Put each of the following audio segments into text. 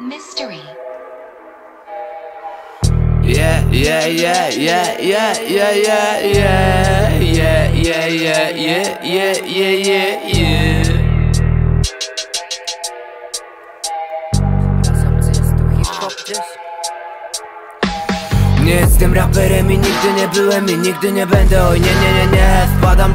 Mystery. Yeah, yeah, yeah, yeah, yeah, yeah, yeah, yeah, yeah, yeah, yeah, yeah, yeah, yeah, yeah, yeah. Nie jestem raperem i nigdy nie byłem i nigdy nie będę Oj nie, nie, nie, nie Wpadam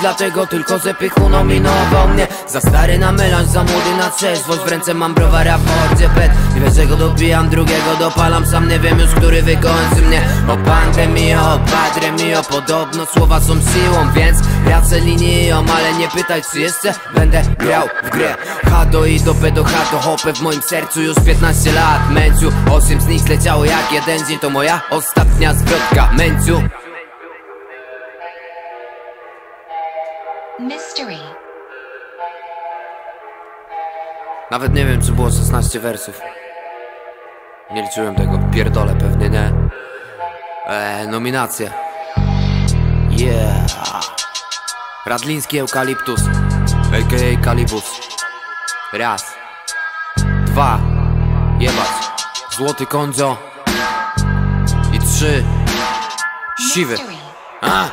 do Hot 16 Challenge Dlatego tylko Zepychu nominował mnie. Za stary na melanż, za młody na trzeźwość. W ręce mam browara w mordzie pet. Czego dopijam, drugiego dopalam. Sam nie wiem już, który wykończy mnie. O pandemii, o padre mio Podobno słowa są siłą, więc Jacę linią, ale nie pytaj czy jeszcze Będę grał w grę. Hado i do do hato hopę w moim sercu. Już 15 lat Męciu, osiem z nich zleciało jak jeden dzień. To moja ostatnia zwrotka Męciu Mystery. Nawet nie wiem czy było 16 wersów. Nie liczyłem tego, pierdolę pewnie nie. Eee, nominacje. Yeah. Radliński Eukaliptus. A.k.a. Kalibus. Raz. Dwa. Jebać. Złoty Kondzo I trzy. Siwy. A!